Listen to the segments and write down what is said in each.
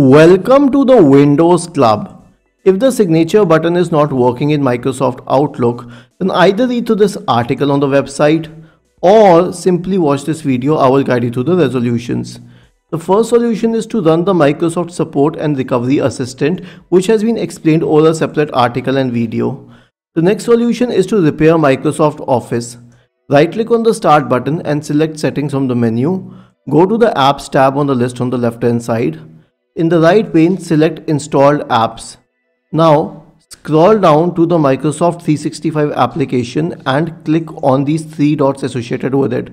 Welcome to the Windows Club. If the signature button is not working in Microsoft Outlook, then either read through this article on the website or simply watch this video. I will guide you through the resolutions. The first solution is to run the Microsoft Support and Recovery Assistant, which has been explained over a separate article and video. The next solution is to repair Microsoft Office. Right click on the Start button and select Settings from the menu. Go to the Apps tab on the list on the left hand side. In the right pane, select Installed Apps. Now, scroll down to the Microsoft 365 application and click on these three dots associated with it.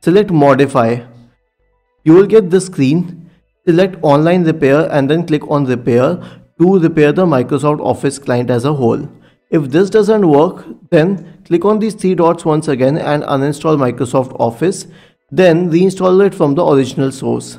Select Modify. You will get this screen. Select Online Repair and then click on Repair to repair the Microsoft Office client as a whole. If this doesn't work, then click on these three dots once again and uninstall Microsoft Office. Then reinstall it from the original source.